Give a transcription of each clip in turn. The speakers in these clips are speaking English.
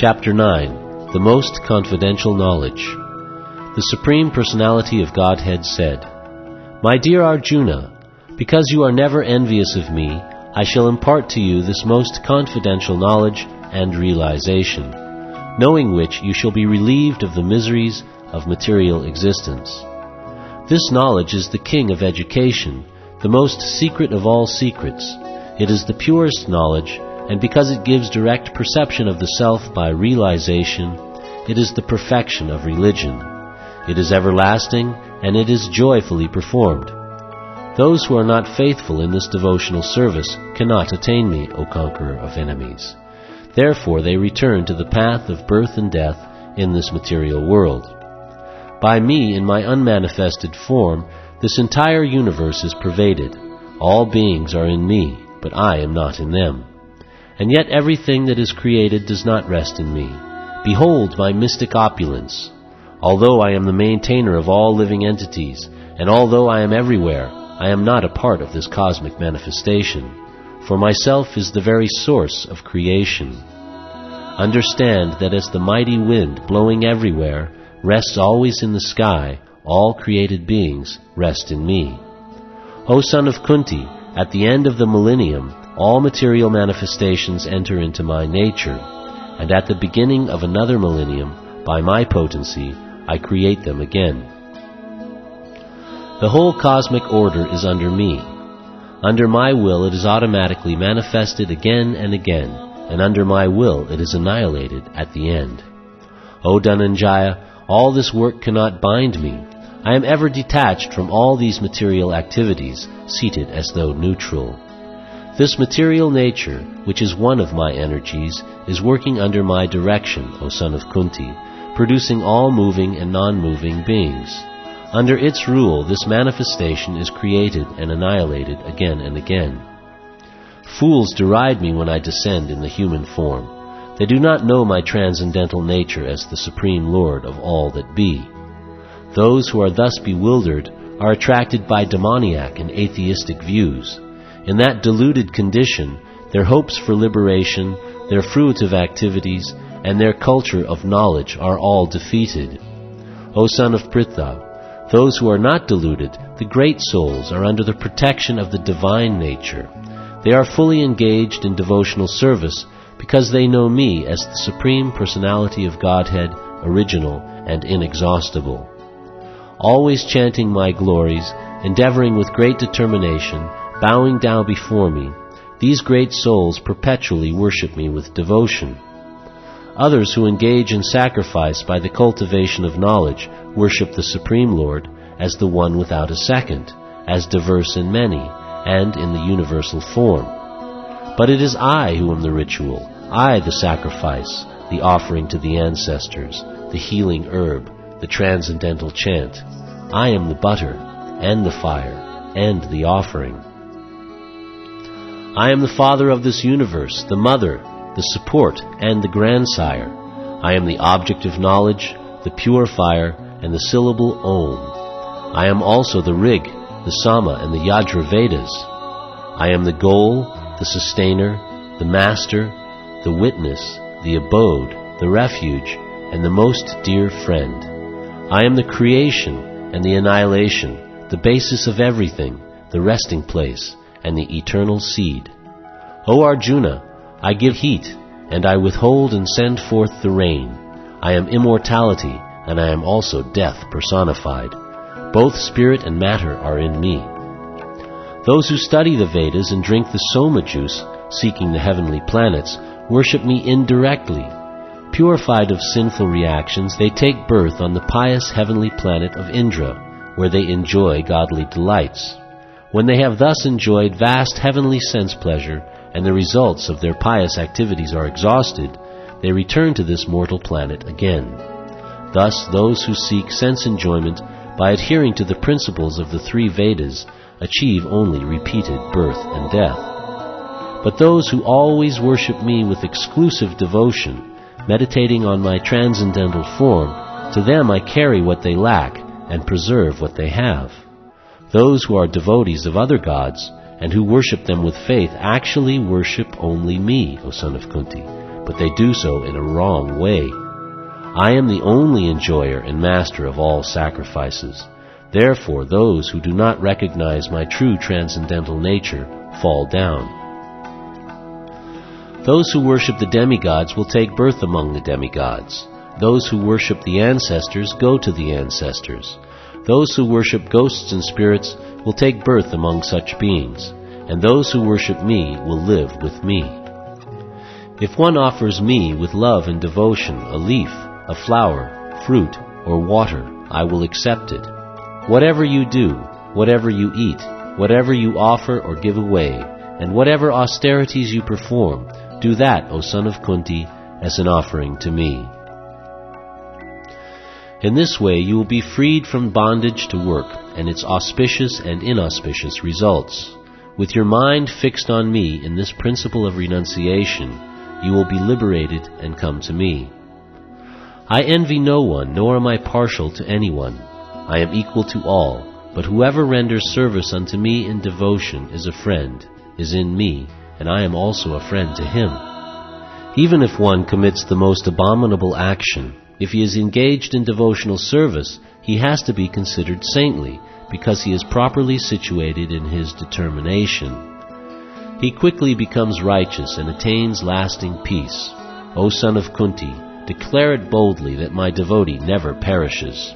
Chapter 9 The Most Confidential Knowledge The Supreme Personality of Godhead said, My dear Arjuna, because you are never envious of me, I shall impart to you this most confidential knowledge and realization, knowing which you shall be relieved of the miseries of material existence. This knowledge is the king of education, the most secret of all secrets. It is the purest knowledge, and because it gives direct perception of the self by realization, it is the perfection of religion. It is everlasting, and it is joyfully performed. Those who are not faithful in this devotional service cannot attain me, O conqueror of enemies. Therefore they return to the path of birth and death in this material world. By me, in my unmanifested form, this entire universe is pervaded. All beings are in me, but I am not in them. And yet everything that is created does not rest in me. Behold my mystic opulence. Although I am the maintainer of all living entities, and although I am everywhere, I am not a part of this cosmic manifestation, for myself is the very source of creation. Understand that as the mighty wind blowing everywhere rests always in the sky, all created beings rest in me. O son of Kunti, at the end of the millennium, all material manifestations enter into my nature, and at the beginning of another millennium, by my potency, I create them again. The whole cosmic order is under me. Under my will it is automatically manifested again and again, and under my will it is annihilated at the end. O Dhananjaya, all this work cannot bind me. I am ever detached from all these material activities, seated as though neutral. This material nature, which is one of my energies, is working under my direction, O son of Kunti, producing all moving and non-moving beings. Under its rule, this manifestation is created and annihilated again and again. Fools deride me when I descend in the human form. They do not know my transcendental nature as the Supreme Lord of all that be. Those who are thus bewildered are attracted by demoniac and atheistic views. In that deluded condition, their hopes for liberation, their fruitive activities, and their culture of knowledge are all defeated. O son of Pritha, those who are not deluded, the great souls, are under the protection of the divine nature. They are fully engaged in devotional service because they know me as the Supreme Personality of Godhead, original and inexhaustible. Always chanting my glories, endeavoring with great determination, bowing down before me, these great souls perpetually worship me with devotion. Others who engage in sacrifice by the cultivation of knowledge worship the Supreme Lord as the one without a second, as diverse in many, and in the universal form. But it is I who am the ritual, I the sacrifice, the offering to the ancestors, the healing herb, the transcendental chant. I am the butter, and the fire, and the offering. I am the father of this universe, the mother, the support, and the grandsire. I am the object of knowledge, the purifier, and the syllable Om. I am also the Rig, the Sama, and the Yajur Vedas. I am the goal, the sustainer, the master, the witness, the abode, the refuge, and the most dear friend. I am the creation and the annihilation, the basis of everything, the resting place, and the eternal seed. O Arjuna, I give heat, and I withhold and send forth the rain. I am immortality, and I am also death personified. Both spirit and matter are in me. Those who study the Vedas and drink the soma juice, seeking the heavenly planets, worship me indirectly. Purified of sinful reactions, they take birth on the pious heavenly planet of Indra, where they enjoy godly delights. When they have thus enjoyed vast heavenly sense pleasure, and the results of their pious activities are exhausted, they return to this mortal planet again. Thus, those who seek sense enjoyment by adhering to the principles of the three Vedas achieve only repeated birth and death. But those who always worship me with exclusive devotion, meditating on my transcendental form, to them I carry what they lack and preserve what they have. Those who are devotees of other gods and who worship them with faith actually worship only me, O son of Kunti, but they do so in a wrong way. I am the only enjoyer and master of all sacrifices. Therefore, those who do not recognize my true transcendental nature fall down. Those who worship the demigods will take birth among the demigods. Those who worship the ancestors go to the ancestors. Those who worship ghosts and spirits will take birth among such beings, and those who worship me will live with me. If one offers me with love and devotion a leaf, a flower, fruit, or water, I will accept it. Whatever you do, whatever you eat, whatever you offer or give away, and whatever austerities you perform, do that, O son of Kunti, as an offering to me. In this way you will be freed from bondage to work and its auspicious and inauspicious results. With your mind fixed on me in this principle of renunciation, you will be liberated and come to me. I envy no one, nor am I partial to anyone. I am equal to all, but whoever renders service unto me in devotion is a friend, is in me, and I am also a friend to him. Even if one commits the most abominable action, if he is engaged in devotional service, he has to be considered saintly, because he is properly situated in his determination. He quickly becomes righteous and attains lasting peace. O son of Kunti, declare it boldly that my devotee never perishes.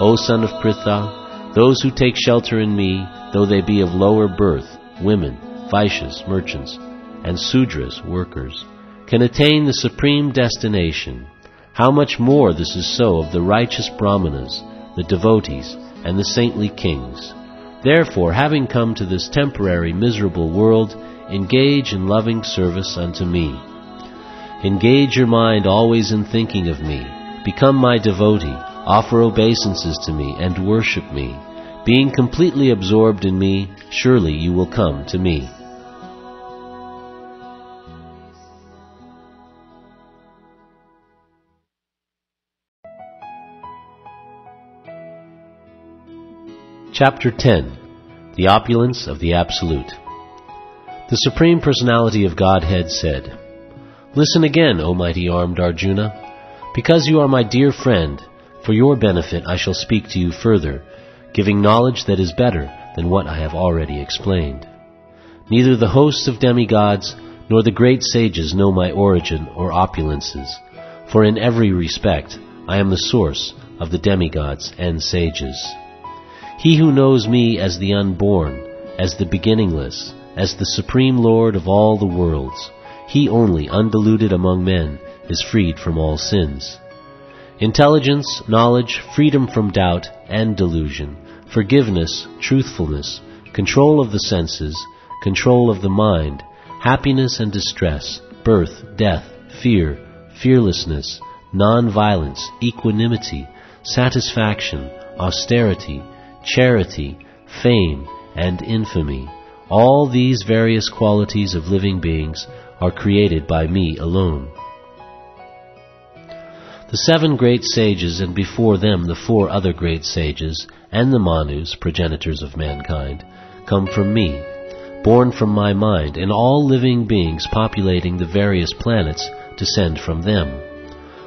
O son of Pritha, those who take shelter in me, though they be of lower birth, women, Vaishyas, merchants, and Sudras, workers, can attain the supreme destination. How much more this is so of the righteous Brahmanas, the devotees, and the saintly kings. Therefore, having come to this temporary miserable world, engage in loving service unto me. Engage your mind always in thinking of me. Become my devotee, offer obeisances to me, and worship me. Being completely absorbed in me, surely you will come to me. Chapter 10 The Opulence of the Absolute The Supreme Personality of Godhead said, Listen again, O mighty armed Arjuna. Because you are my dear friend, for your benefit I shall speak to you further, giving knowledge that is better than what I have already explained. Neither the hosts of demigods nor the great sages know my origin or opulences, for in every respect I am the source of the demigods and sages. He who knows me as the unborn, as the beginningless, as the supreme Lord of all the worlds, he only, undiluted among men, is freed from all sins. Intelligence, knowledge, freedom from doubt and delusion, forgiveness, truthfulness, control of the senses, control of the mind, happiness and distress, birth, death, fear, fearlessness, non-violence, equanimity, satisfaction, austerity, charity, fame, and infamy. All these various qualities of living beings are created by me alone. The seven great sages, and before them the four other great sages, and the Manus, progenitors of mankind, come from me, born from my mind, and all living beings populating the various planets descend from them.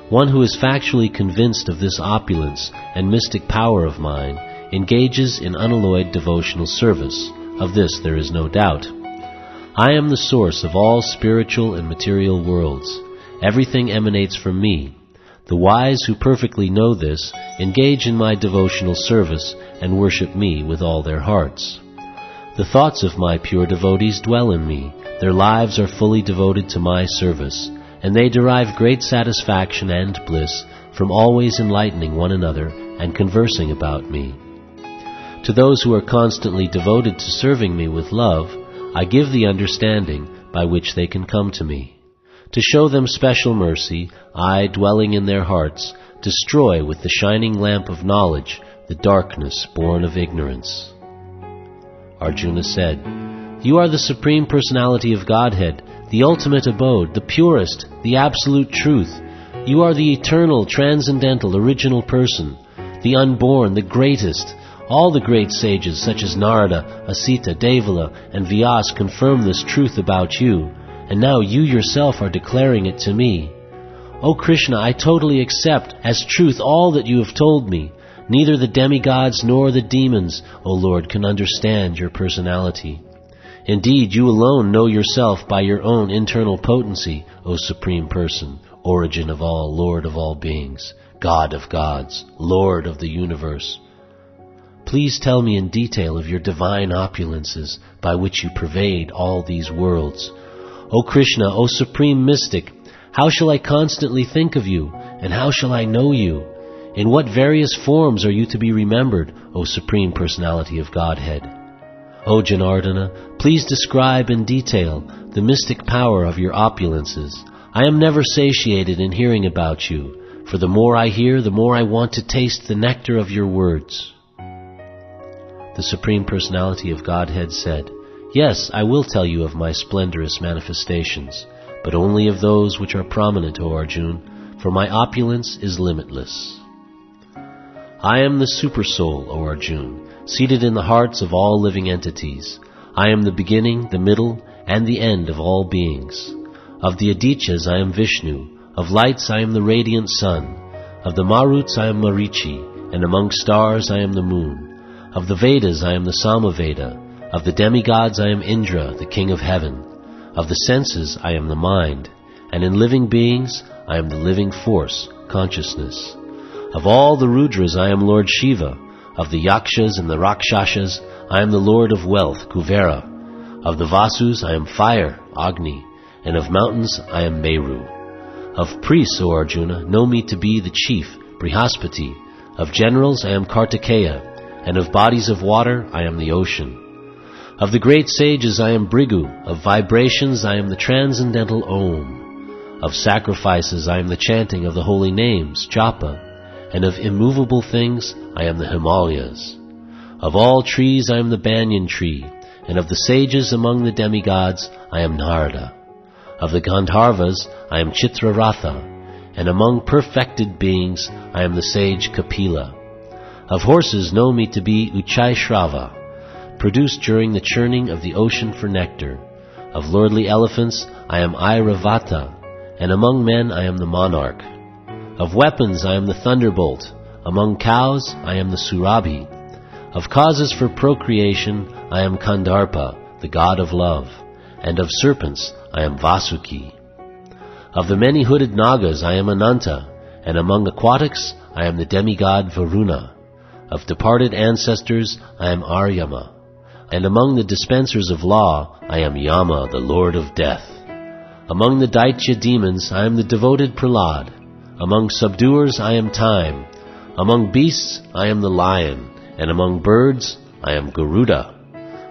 One who is factually convinced of this opulence and mystic power of mine engages in unalloyed devotional service. Of this there is no doubt. I am the source of all spiritual and material worlds. Everything emanates from me. The wise who perfectly know this engage in my devotional service and worship me with all their hearts. The thoughts of my pure devotees dwell in me. Their lives are fully devoted to my service, and they derive great satisfaction and bliss from always enlightening one another and conversing about me. To those who are constantly devoted to serving me with love, I give the understanding by which they can come to me. To show them special mercy, I, dwelling in their hearts, destroy with the shining lamp of knowledge the darkness born of ignorance. Arjuna said, You are the Supreme Personality of Godhead, the ultimate abode, the purest, the absolute truth. You are the eternal, transcendental, original person, the unborn, the greatest, all the great sages such as Narada, Asita, Devala, and Vyas confirm this truth about you, and now you yourself are declaring it to me. O Krishna, I totally accept as truth all that you have told me. Neither the demigods nor the demons, O Lord, can understand your personality. Indeed, you alone know yourself by your own internal potency, O Supreme Person, origin of all, Lord of all beings, God of gods, Lord of the universe. Please tell me in detail of your divine opulences by which you pervade all these worlds. O Krishna, O Supreme Mystic, how shall I constantly think of you, and how shall I know you? In what various forms are you to be remembered, O Supreme Personality of Godhead? O Janardana, please describe in detail the mystic power of your opulences. I am never satiated in hearing about you, for the more I hear, the more I want to taste the nectar of your words. The Supreme Personality of Godhead said, Yes, I will tell you of my splendorous manifestations, but only of those which are prominent, O Arjun, for my opulence is limitless. I am the Supersoul, O Arjun, seated in the hearts of all living entities. I am the beginning, the middle, and the end of all beings. Of the Adityas I am Vishnu, of lights I am the radiant sun, of the Maruts I am Marichi, and among stars I am the moon. Of the Vedas I am the Samaveda, of the demigods I am Indra, the king of heaven. Of the senses I am the mind, and in living beings I am the living force, consciousness. Of all the Rudras I am Lord Shiva, of the Yakshas and the Rakshasas I am the Lord of wealth, Kuvera. Of the Vasus, I am fire, Agni. And of mountains, I am Meru. Of priests, O Arjuna, know me to be the chief, Brihaspati. Of generals, I am Kartikeya. And of bodies of water, I am the ocean. Of the great sages, I am Bhrigu, Of vibrations, I am the transcendental Om. Of sacrifices, I am the chanting of the holy names, Japa and of immovable things I am the Himalayas. Of all trees I am the banyan tree, and of the sages among the demigods I am Narada. Of the Gandharvas I am Chitraratha, and among perfected beings I am the sage Kapila. Of horses know me to be Uchaishrava, produced during the churning of the ocean for nectar. Of lordly elephants I am Airavata, and among men I am the monarch. Of weapons I am the thunderbolt. Among cows I am the surabhi. Of causes for procreation I am Kandarpa, the god of love. And of serpents I am Vasuki. Of the many hooded Nagas I am Ananta, and among aquatics I am the demigod Varuna. Of departed ancestors I am Aryama, and among the dispensers of law I am Yama, the lord of death. Among the Daitya demons I am the devoted Prahlad, among subduers I am time. Among beasts I am the lion. And among birds I am Garuda.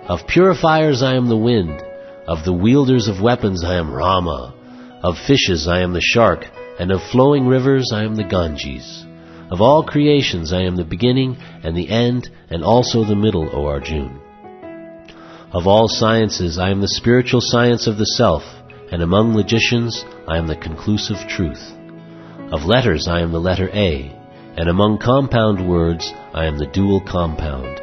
Of purifiers I am the wind. Of the wielders of weapons I am Rama. Of fishes I am the shark. And of flowing rivers I am the Ganges. Of all creations I am the beginning and the end and also the middle, O Arjun. Of all sciences I am the spiritual science of the self, and among logicians I am the conclusive truth. Of letters I am the letter A, and among compound words I am the dual compound.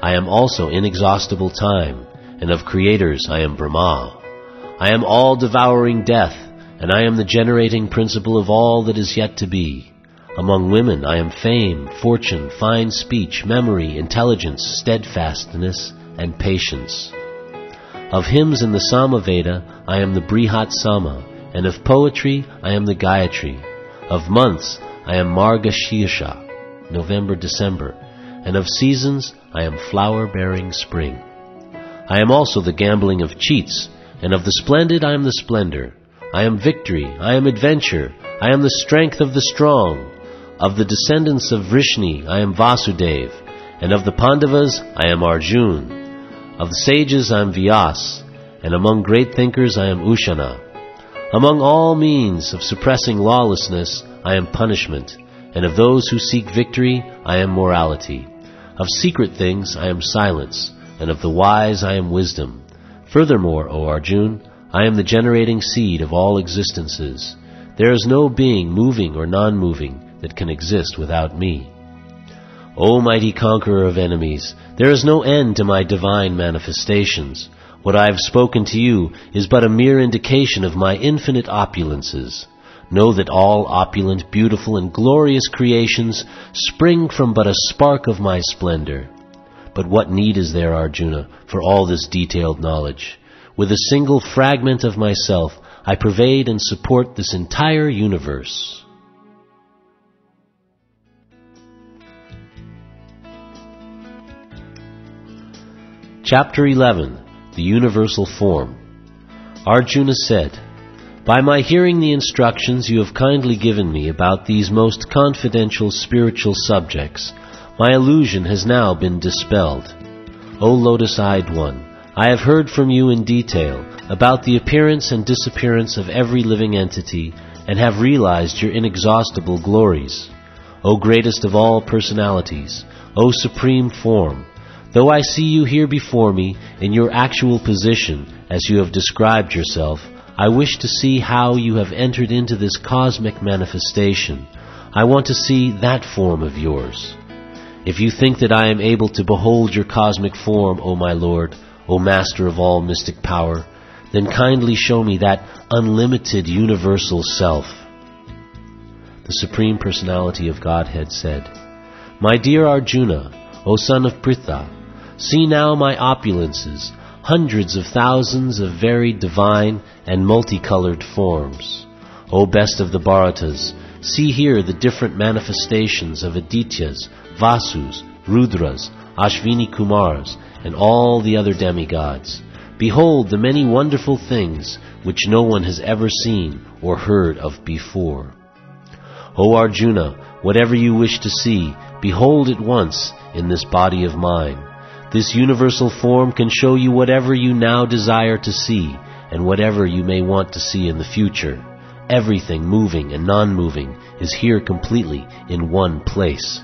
I am also inexhaustible time, and of creators I am Brahma. I am all devouring death, and I am the generating principle of all that is yet to be. Among women I am fame, fortune, fine speech, memory, intelligence, steadfastness, and patience. Of hymns in the Samaveda I am the Brihat Sama, and of poetry I am the Gayatri. Of months, I am Margashirsha, November, December, and of seasons, I am flower bearing spring. I am also the gambling of cheats, and of the splendid, I am the splendor. I am victory, I am adventure, I am the strength of the strong. Of the descendants of Vrishni, I am Vasudev, and of the Pandavas, I am Arjun. Of the sages, I am Vyas, and among great thinkers, I am Ushana. Among all means of suppressing lawlessness, I am punishment, and of those who seek victory, I am morality. Of secret things, I am silence, and of the wise, I am wisdom. Furthermore, O Arjun, I am the generating seed of all existences. There is no being, moving or non-moving, that can exist without me. O mighty conqueror of enemies, there is no end to my divine manifestations. What I have spoken to you is but a mere indication of my infinite opulences. Know that all opulent, beautiful, and glorious creations spring from but a spark of my splendor. But what need is there, Arjuna, for all this detailed knowledge? With a single fragment of myself, I pervade and support this entire universe. Chapter 11 The Universal Form Arjuna said, By my hearing the instructions you have kindly given me about these most confidential spiritual subjects, my illusion has now been dispelled. O lotus-eyed one, I have heard from you in detail about the appearance and disappearance of every living entity and have realized your inexhaustible glories. O greatest of all personalities, O supreme form, though I see you here before me in your actual position as you have described yourself, I wish to see how you have entered into this cosmic manifestation. I want to see that form of yours. If you think that I am able to behold your cosmic form, O my Lord, O Master of all mystic power, then kindly show me that unlimited universal self. The Supreme Personality of Godhead said, My dear Arjuna, O son of Pritha, see now my opulences, hundreds of thousands of varied divine and multicolored forms. O best of the Bharatas, see here the different manifestations of Adityas, Vasus, Rudras, Ashvini Kumars, and all the other demigods. Behold the many wonderful things which no one has ever seen or heard of before. O Arjuna, whatever you wish to see, behold at once in this body of mine. This universal form can show you whatever you now desire to see and whatever you may want to see in the future. Everything moving and non-moving is here completely in one place.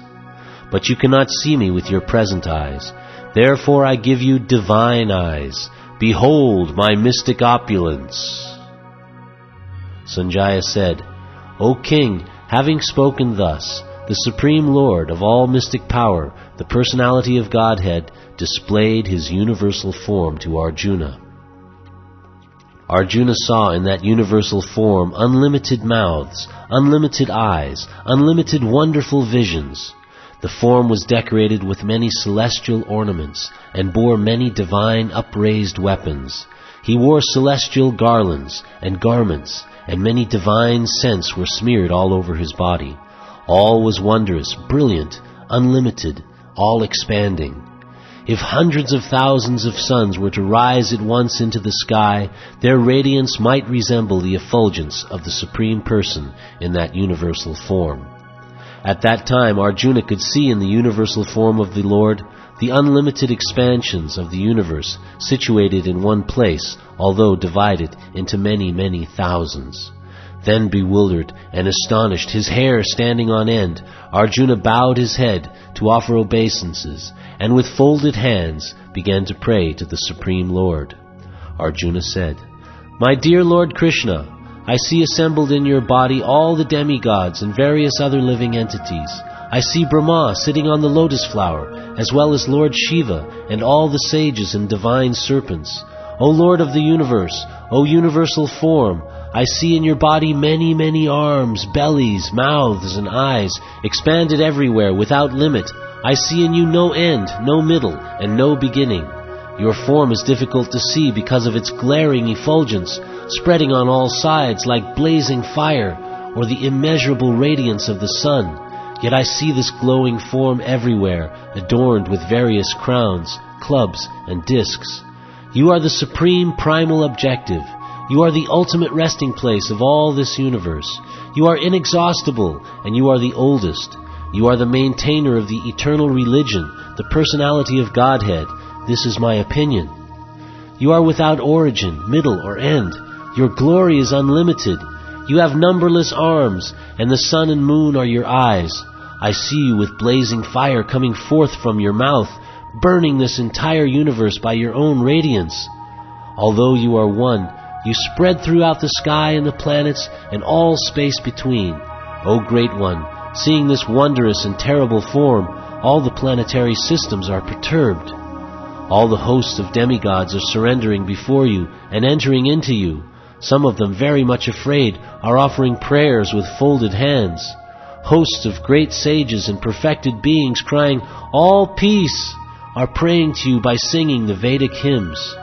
But you cannot see me with your present eyes. Therefore I give you divine eyes. Behold my mystic opulence. Sanjaya said, O king, having spoken thus, the Supreme Lord of all mystic power, the personality of Godhead, displayed his universal form to Arjuna. Arjuna saw in that universal form unlimited mouths, unlimited eyes, unlimited wonderful visions. The form was decorated with many celestial ornaments and bore many divine upraised weapons. He wore celestial garlands and garments, and many divine scents were smeared all over his body. All was wondrous, brilliant, unlimited, all expanding. If hundreds of thousands of suns were to rise at once into the sky, their radiance might resemble the effulgence of the Supreme Person in that universal form. At that time, Arjuna could see in the universal form of the Lord the unlimited expansions of the universe situated in one place, although divided into many, many thousands. Then bewildered and astonished, his hair standing on end, Arjuna bowed his head to offer obeisances, and with folded hands began to pray to the Supreme Lord. Arjuna said, My dear Lord Krishna, I see assembled in your body all the demigods and various other living entities. I see Brahma sitting on the lotus flower, as well as Lord Shiva and all the sages and divine serpents. O Lord of the universe, O universal form, I see in your body many, many arms, bellies, mouths, and eyes, expanded everywhere without limit. I see in you no end, no middle, and no beginning. Your form is difficult to see because of its glaring effulgence, spreading on all sides like blazing fire, or the immeasurable radiance of the sun. Yet I see this glowing form everywhere, adorned with various crowns, clubs, and discs. You are the supreme primal objective. You are the ultimate resting place of all this universe. You are inexhaustible, and you are the oldest. You are the maintainer of the eternal religion, the personality of Godhead. This is my opinion. You are without origin, middle, or end. Your glory is unlimited. You have numberless arms, and the sun and moon are your eyes. I see you with blazing fire coming forth from your mouth, burning this entire universe by your own radiance. Although you are one, you spread throughout the sky and the planets and all space between. O Great One, seeing this wondrous and terrible form, all the planetary systems are perturbed. All the hosts of demigods are surrendering before you and entering into you. Some of them, very much afraid, are offering prayers with folded hands. Hosts of great sages and perfected beings crying, All peace! are praying to you by singing the Vedic hymns.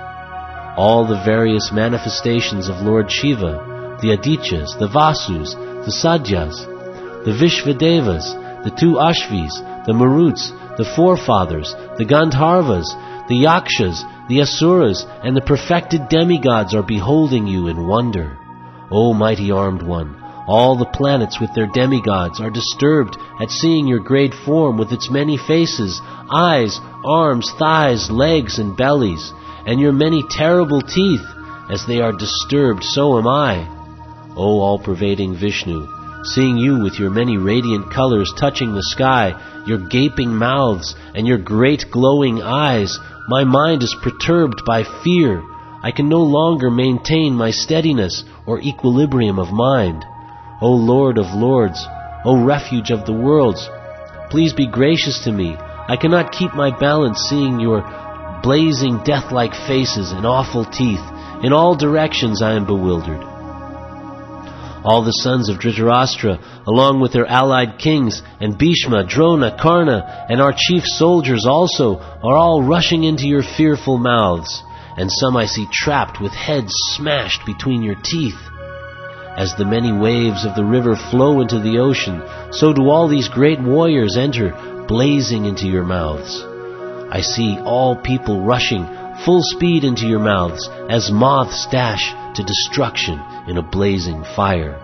All the various manifestations of Lord Shiva, the Adityas, the Vasus, the Sadhyas, the Vishvadevas, the two Ashvis, the Maruts, the forefathers, the Gandharvas, the Yakshas, the Asuras, and the perfected demigods are beholding you in wonder. O mighty armed one, all the planets with their demigods are disturbed at seeing your great form with its many faces, eyes, arms, thighs, legs, and bellies, and your many terrible teeth. As they are disturbed, so am I. O all-pervading Vishnu, seeing you with your many radiant colors touching the sky, your gaping mouths, and your great glowing eyes, my mind is perturbed by fear. I can no longer maintain my steadiness or equilibrium of mind. O Lord of lords, O refuge of the worlds, please be gracious to me. I cannot keep my balance seeing your blazing death-like faces and awful teeth. In all directions I am bewildered. All the sons of Dhritarashtra, along with their allied kings, and Bhishma, Drona, Karna, and our chief soldiers also, are all rushing into your fearful mouths, and some I see trapped with heads smashed between your teeth. As the many waves of the river flow into the ocean, so do all these great warriors enter, blazing into your mouths. I see all people rushing full speed into your mouths as moths dash to destruction in a blazing fire.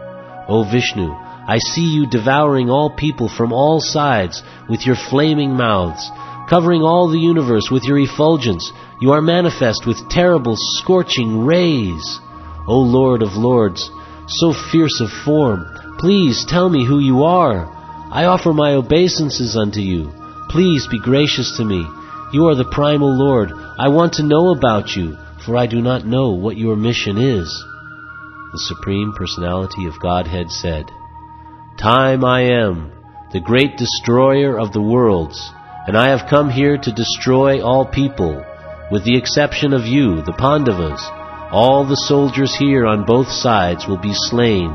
O Vishnu, I see you devouring all people from all sides with your flaming mouths, covering all the universe with your effulgence. You are manifest with terrible scorching rays. O Lord of Lords, so fierce of form, please tell me who you are. I offer my obeisances unto you. Please be gracious to me. You are the primal Lord. I want to know about you, for I do not know what your mission is. The Supreme Personality of Godhead said, Time I am, the great destroyer of the worlds, and I have come here to destroy all people, with the exception of you, the Pandavas, all the soldiers here on both sides will be slain.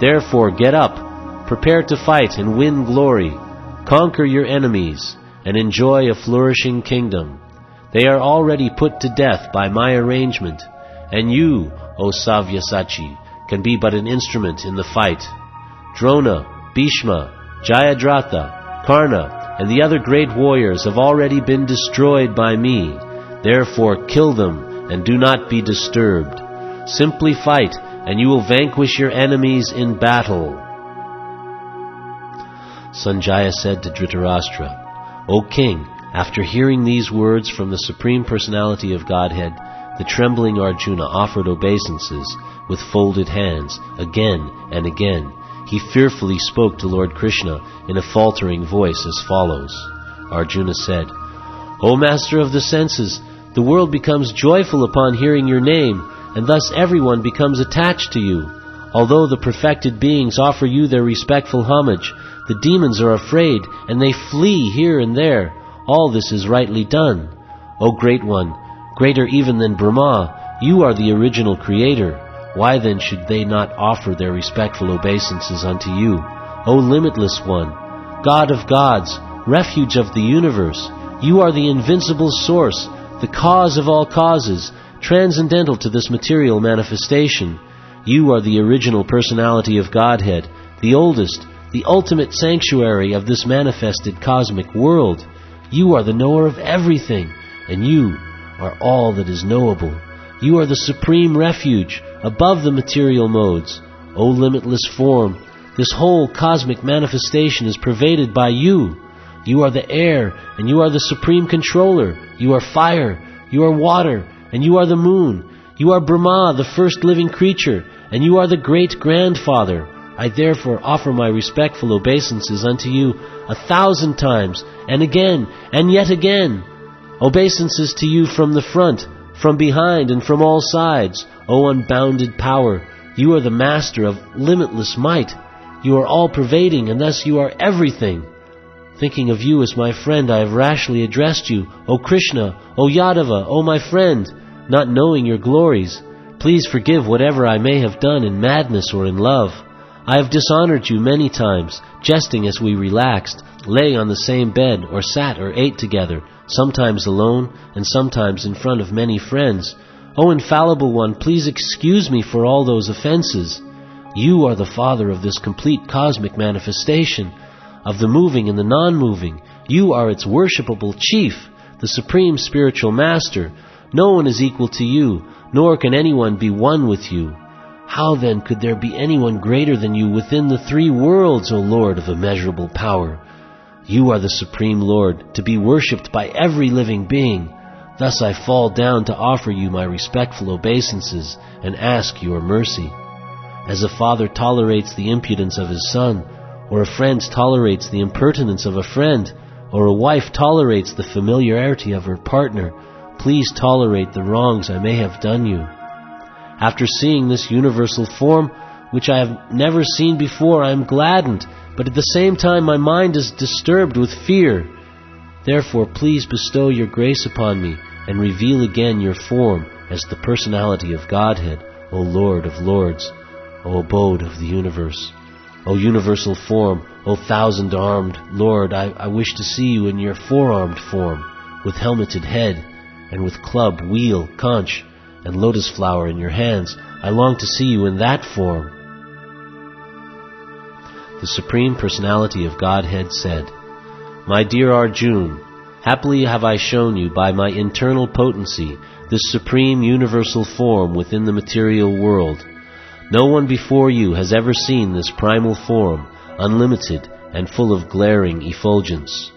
Therefore get up, prepare to fight and win glory, conquer your enemies, and enjoy a flourishing kingdom. They are already put to death by my arrangement, and you, O Savyasachi, can be but an instrument in the fight. Drona, Bhishma, Jayadratha, Karna, and the other great warriors have already been destroyed by me. Therefore kill them and do not be disturbed. Simply fight, and you will vanquish your enemies in battle. Sanjaya said to Dhritarashtra, O king, after hearing these words from the Supreme Personality of Godhead, the trembling Arjuna offered obeisances with folded hands again and again. He fearfully spoke to Lord Krishna in a faltering voice as follows. Arjuna said, O master of the senses, the world becomes joyful upon hearing your name, and thus everyone becomes attached to you. Although the perfected beings offer you their respectful homage, the demons are afraid, and they flee here and there. All this is rightly done. O Great One, greater even than Brahma, you are the original creator. Why then should they not offer their respectful obeisances unto you? O Limitless One, God of gods, refuge of the universe, you are the invincible source, the cause of all causes, transcendental to this material manifestation. You are the original personality of Godhead, the oldest, the ultimate sanctuary of this manifested cosmic world. You are the knower of everything, and you are all that is knowable. You are the supreme refuge above the material modes. O limitless form, this whole cosmic manifestation is pervaded by you. You are the air, and you are the supreme controller. You are fire, you are water, and you are the moon. You are Brahma, the first living creature, and you are the great grandfather. I therefore offer my respectful obeisances unto you a thousand times, and again, and yet again. Obeisances to you from the front, from behind, and from all sides. O unbounded power, you are the master of limitless might. You are all pervading, and thus you are everything. Thinking of you as my friend, I have rashly addressed you, O Krishna, O Yadava, O my friend, not knowing your glories. Please forgive whatever I may have done in madness or in love. I have dishonored you many times, jesting as we relaxed, lay on the same bed, or sat or ate together, sometimes alone, and sometimes in front of many friends. O infallible one, please excuse me for all those offenses. You are the Father of this complete cosmic manifestation, of the moving and the non-moving. You are its worshipable chief, the supreme spiritual master. No one is equal to you, nor can anyone be one with you. How then could there be anyone greater than you within the three worlds, O Lord of immeasurable power? You are the Supreme Lord, to be worshipped by every living being. Thus I fall down to offer you my respectful obeisances and ask your mercy. As a father tolerates the impudence of his son, or a friend tolerates the impertinence of a friend, or a wife tolerates the familiarity of her partner, please tolerate the wrongs I may have done you. After seeing this universal form, which I have never seen before, I am gladdened, but at the same time my mind is disturbed with fear. Therefore, please bestow your grace upon me and reveal again your form as the personality of Godhead, O Lord of Lords, O abode of the universe. O universal form, O thousand armed Lord, I, I wish to see you in your four armed form, with helmeted head, and with club, wheel, conch, and lotus flower in your hands. I long to see you in that form. The Supreme Personality of Godhead said, My dear Arjun, happily have I shown you by my internal potency this supreme universal form within the material world. No one before you has ever seen this primal form, unlimited and full of glaring effulgence.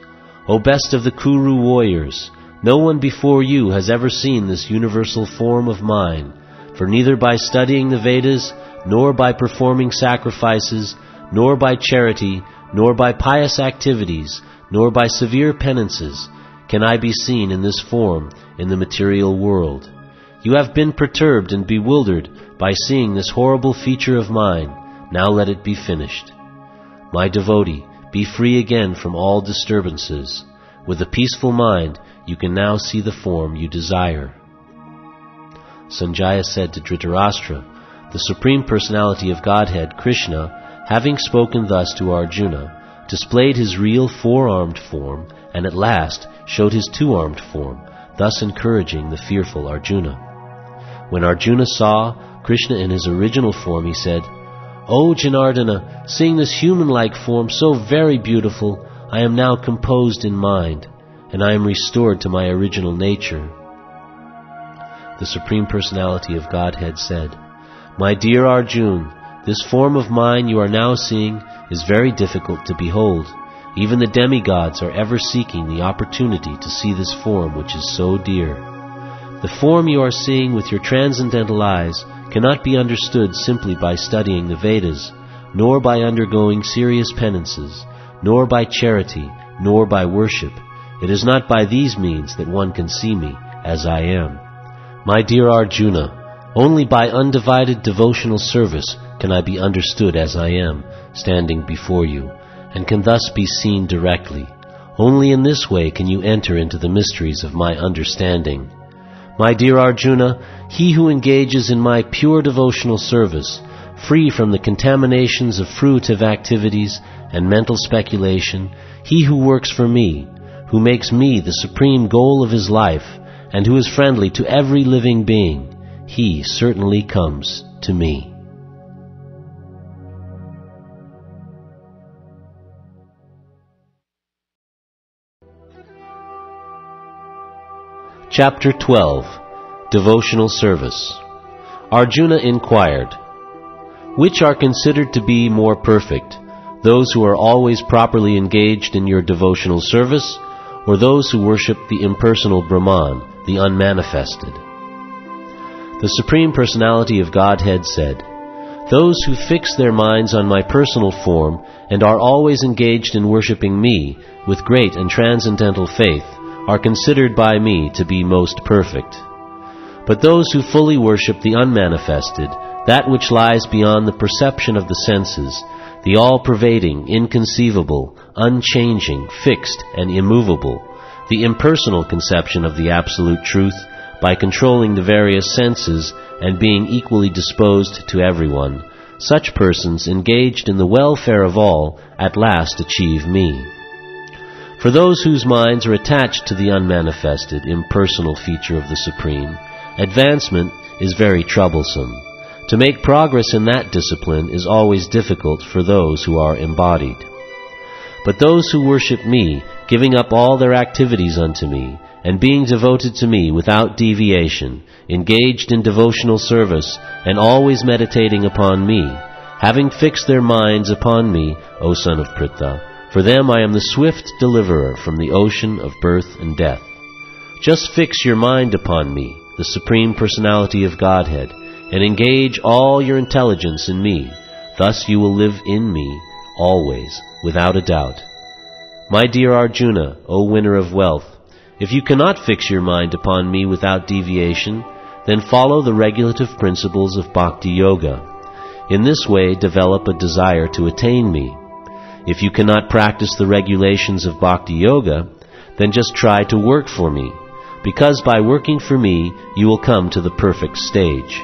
O best of the Kuru warriors, no one before you has ever seen this universal form of mine, for neither by studying the Vedas, nor by performing sacrifices, nor by charity, nor by pious activities, nor by severe penances, can I be seen in this form in the material world. You have been perturbed and bewildered by seeing this horrible feature of mine. Now let it be finished. My devotee, be free again from all disturbances. With a peaceful mind, you can now see the form you desire. Sanjaya said to Dhritarashtra, The Supreme Personality of Godhead, Krishna, having spoken thus to Arjuna, displayed his real four-armed form and at last showed his two-armed form, thus encouraging the fearful Arjuna. When Arjuna saw Krishna in his original form, he said, O Janardana, seeing this human-like form so very beautiful, I am now composed in mind and I am restored to my original nature. The Supreme Personality of Godhead said, My dear Arjun, this form of mine you are now seeing is very difficult to behold. Even the demigods are ever seeking the opportunity to see this form which is so dear. The form you are seeing with your transcendental eyes cannot be understood simply by studying the Vedas, nor by undergoing serious penances, nor by charity, nor by worship. It is not by these means that one can see me as I am. My dear Arjuna, only by undivided devotional service can I be understood as I am, standing before you, and can thus be seen directly. Only in this way can you enter into the mysteries of my understanding. My dear Arjuna, he who engages in my pure devotional service, free from the contaminations of fruitive activities and mental speculation, he who works for me, who makes me the supreme goal of his life, and who is friendly to every living being, he certainly comes to me. Chapter 12 Devotional Service Arjuna inquired, Which are considered to be more perfect, those who are always properly engaged in your devotional service, or those who worship the impersonal Brahman, the unmanifested. The Supreme Personality of Godhead said, Those who fix their minds on my personal form and are always engaged in worshipping me with great and transcendental faith are considered by me to be most perfect. But those who fully worship the unmanifested, that which lies beyond the perception of the senses, the all-pervading, inconceivable, unchanging, fixed, and immovable, the impersonal conception of the absolute truth by controlling the various senses and being equally disposed to everyone, such persons engaged in the welfare of all at last achieve me. For those whose minds are attached to the unmanifested, impersonal feature of the Supreme, advancement is very troublesome. To make progress in that discipline is always difficult for those who are embodied. But those who worship me, giving up all their activities unto me, and being devoted to me without deviation, engaged in devotional service, and always meditating upon me, having fixed their minds upon me, O son of Pritha, for them I am the swift deliverer from the ocean of birth and death. Just fix your mind upon me, the Supreme Personality of Godhead, and engage all your intelligence in me. Thus you will live in me always, without a doubt. My dear Arjuna, O winner of wealth, if you cannot fix your mind upon me without deviation, then follow the regulative principles of Bhakti Yoga. In this way, develop a desire to attain me. If you cannot practice the regulations of Bhakti Yoga, then just try to work for me, because by working for me, you will come to the perfect stage.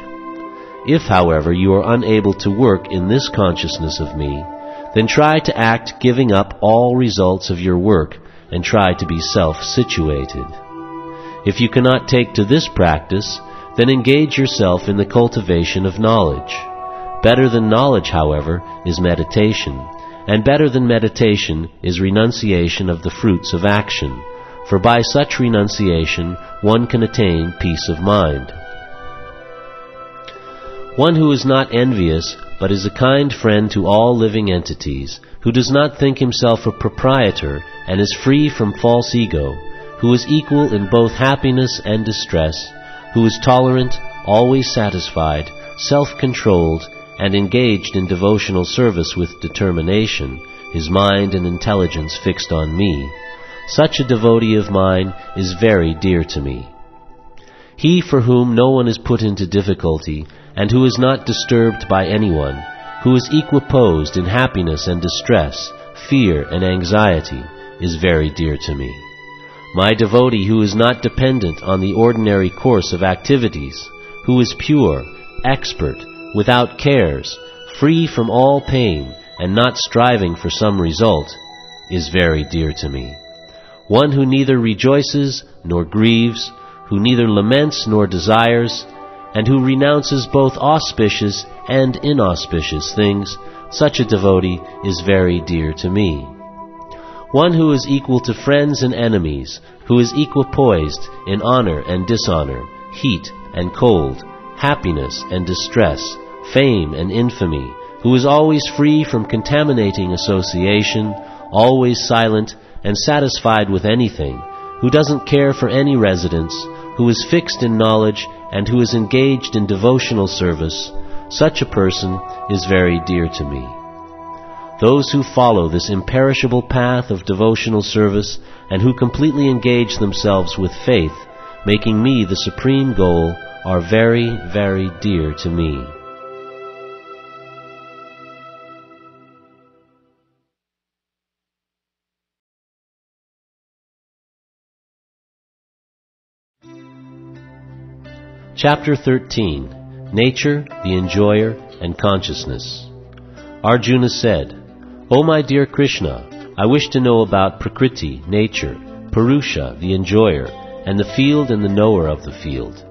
If, however, you are unable to work in this consciousness of me, then try to act giving up all results of your work and try to be self-situated. If you cannot take to this practice, then engage yourself in the cultivation of knowledge. Better than knowledge, however, is meditation, and better than meditation is renunciation of the fruits of action, for by such renunciation one can attain peace of mind. One who is not envious, but is a kind friend to all living entities, who does not think himself a proprietor and is free from false ego, who is equal in both happiness and distress, who is tolerant, always satisfied, self-controlled, and engaged in devotional service with determination, his mind and intelligence fixed on me, such a devotee of mine is very dear to me. He for whom no one is put into difficulty and who is not disturbed by anyone, who is equiposed in happiness and distress, fear and anxiety, is very dear to me. My devotee who is not dependent on the ordinary course of activities, who is pure, expert, without cares, free from all pain, and not striving for some result, is very dear to me. One who neither rejoices nor grieves, who neither laments nor desires, and who renounces both auspicious and inauspicious things, such a devotee is very dear to me. One who is equal to friends and enemies, who is equipoised in honor and dishonor, heat and cold, happiness and distress, fame and infamy, who is always free from contaminating association, always silent and satisfied with anything, who doesn't care for any residence, who is fixed in knowledge and who is engaged in devotional service, such a person is very dear to me. Those who follow this imperishable path of devotional service and who completely engage themselves with faith, making me the supreme goal, are very, very dear to me. Chapter 13 Nature, the Enjoyer, and Consciousness. Arjuna said, O my dear Krishna, I wish to know about Prakriti, nature, Purusha, the enjoyer, and the field and the knower of the field,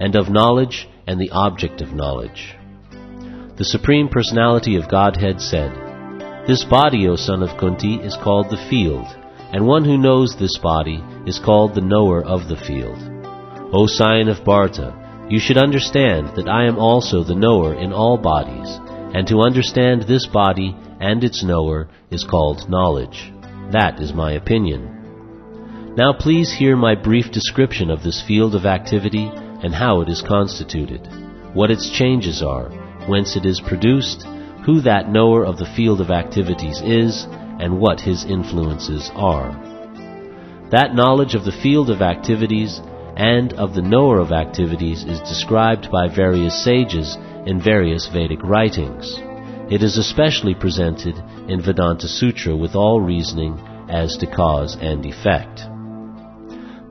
and of knowledge and the object of knowledge. The Supreme Personality of Godhead said, This body, O son of Kunti, is called the field, and one who knows this body is called the knower of the field. O scion of Bharata, you should understand that I am also the knower in all bodies, and to understand this body and its knower is called knowledge. That is my opinion. Now please hear my brief description of this field of activity and how it is constituted, what its changes are, whence it is produced, who that knower of the field of activities is, and what his influences are. That knowledge of the field of activities and of the knower of activities is described by various sages in various Vedic writings. It is especially presented in Vedanta Sutra with all reasoning as to cause and effect.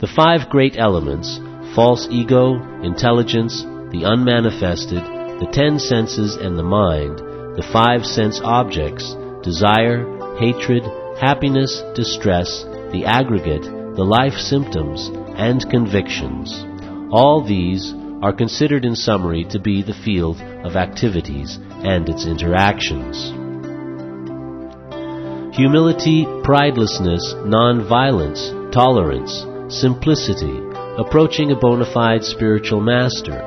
The five great elements false ego, intelligence, the unmanifested, the ten senses and the mind, the five sense objects, desire, hatred, happiness, distress, the aggregate, the life symptoms, and convictions. All these are considered in summary to be the field of activities and its interactions. Humility, pridelessness, non-violence, tolerance, simplicity, approaching a bona fide spiritual master,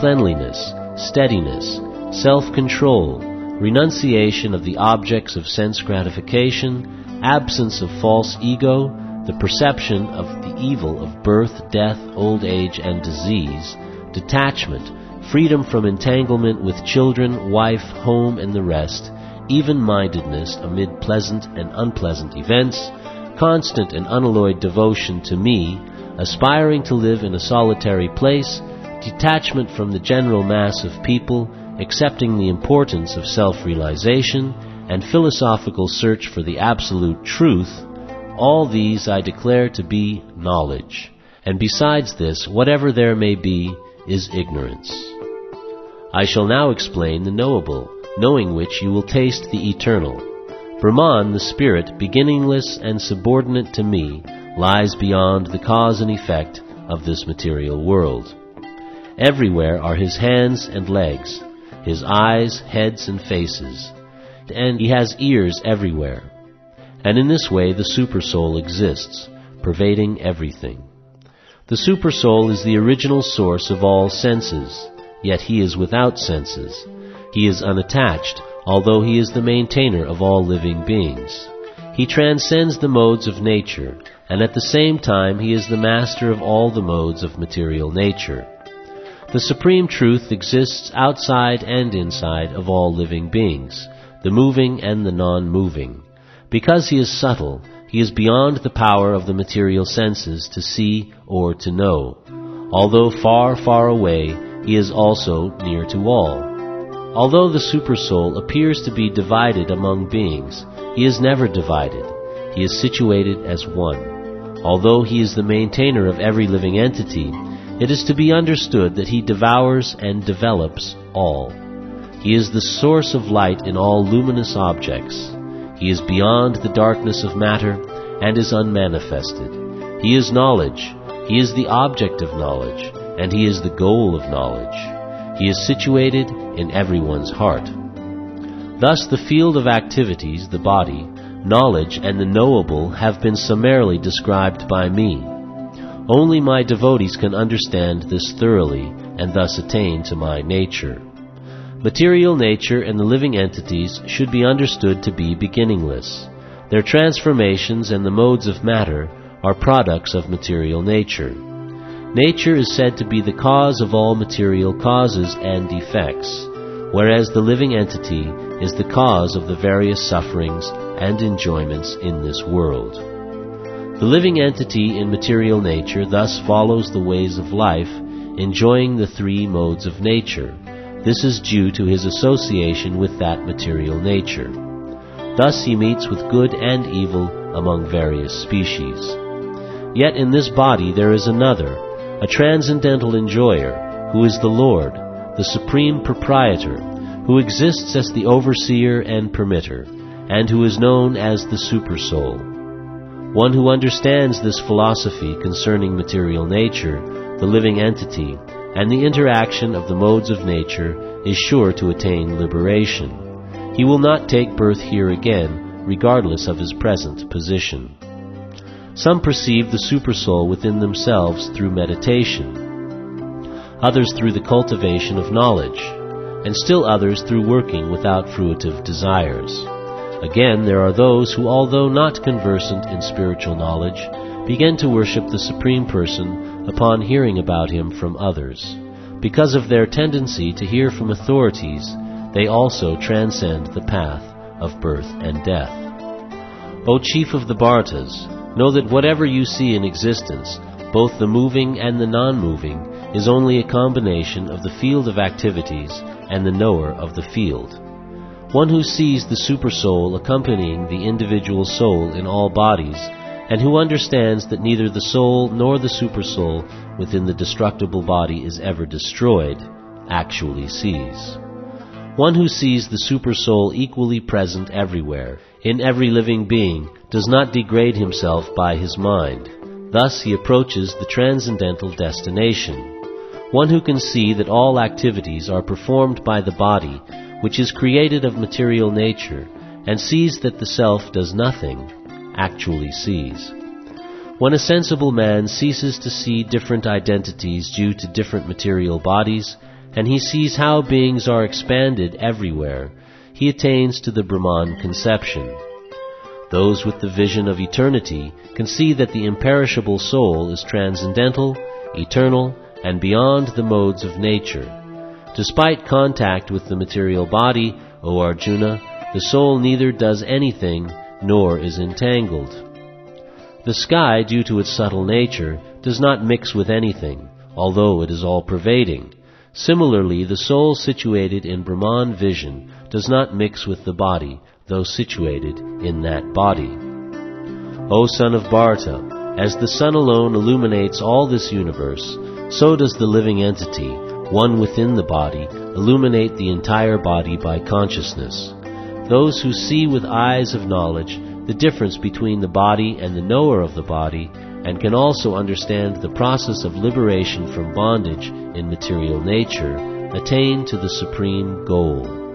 cleanliness, steadiness, self-control, renunciation of the objects of sense gratification, absence of false ego, the perception of the evil of birth, death, old age, and disease, detachment, freedom from entanglement with children, wife, home, and the rest, even mindedness amid pleasant and unpleasant events, constant and unalloyed devotion to me, aspiring to live in a solitary place, detachment from the general mass of people, accepting the importance of self realization, and philosophical search for the absolute truth, all these I declare to be knowledge. And besides this, whatever there may be, is ignorance. I shall now explain the knowable, knowing which you will taste the eternal. Brahman, the spirit, beginningless and subordinate to me, lies beyond the cause and effect of this material world. Everywhere are his hands and legs, his eyes, heads, and faces, and he has ears everywhere. And in this way the Supersoul exists, pervading everything. The Supersoul is the original source of all senses, yet he is without senses. He is unattached, although he is the maintainer of all living beings. He transcends the modes of nature, and at the same time he is the master of all the modes of material nature. The Supreme Truth exists outside and inside of all living beings, the moving and the non-moving. Because he is subtle, he is beyond the power of the material senses to see or to know. Although far, far away, he is also near to all. Although the Supersoul appears to be divided among beings, he is never divided. He is situated as one. Although he is the maintainer of every living entity, it is to be understood that he devours and develops all. He is the source of light in all luminous objects. He is beyond the darkness of matter and is unmanifested. He is knowledge. He is the object of knowledge, and he is the goal of knowledge. He is situated in everyone's heart. Thus, the field of activities, the body, knowledge, and the knowable have been summarily described by me. Only my devotees can understand this thoroughly and thus attain to my nature. Material nature and the living entities should be understood to be beginningless. Their transformations and the modes of matter are products of material nature. Nature is said to be the cause of all material causes and defects, whereas the living entity is the cause of the various sufferings and enjoyments in this world. The living entity in material nature thus follows the ways of life, enjoying the three modes of nature. This is due to his association with that material nature. Thus he meets with good and evil among various species. Yet in this body there is another, a transcendental enjoyer, who is the Lord, the supreme proprietor, who exists as the overseer and permitter, and who is known as the Supersoul. One who understands this philosophy concerning material nature, the living entity, and the interaction of the modes of nature is sure to attain liberation. He will not take birth here again, regardless of his present position. Some perceive the supersoul within themselves through meditation, others through the cultivation of knowledge, and still others through working without fruitive desires. Again, there are those who, although not conversant in spiritual knowledge, begin to worship the Supreme Person upon hearing about him from others. Because of their tendency to hear from authorities, they also transcend the path of birth and death. O chief of the Bharatas, know that whatever you see in existence, both the moving and the non-moving, is only a combination of the field of activities and the knower of the field. one who sees the supersoul accompanying the individual soul in all bodies, and who understands that neither the soul nor the supersoul within the destructible body is ever destroyed, actually sees. One who sees the supersoul equally present everywhere, in every living being, does not degrade himself by his mind. Thus he approaches the transcendental destination. One who can see that all activities are performed by the body, which is created of material nature, and sees that the self does nothing, actually sees. When a sensible man ceases to see different identities due to different material bodies, and he sees how beings are expanded everywhere, he attains to the Brahman conception. Those with the vision of eternity can see that the imperishable soul is transcendental, eternal, and beyond the modes of nature. Despite contact with the material body, O Arjuna, the soul neither does anything nor is entangled. The sky, due to its subtle nature, does not mix with anything, although it is all pervading. Similarly, the soul situated in Brahman vision does not mix with the body, though situated in that body. O son of Bharata, as the sun alone illuminates all this universe, so does the living entity, one within the body, illuminate the entire body by consciousness. Those who see with eyes of knowledge the difference between the body and the knower of the body, and can also understand the process of liberation from bondage in material nature, attain to the supreme goal.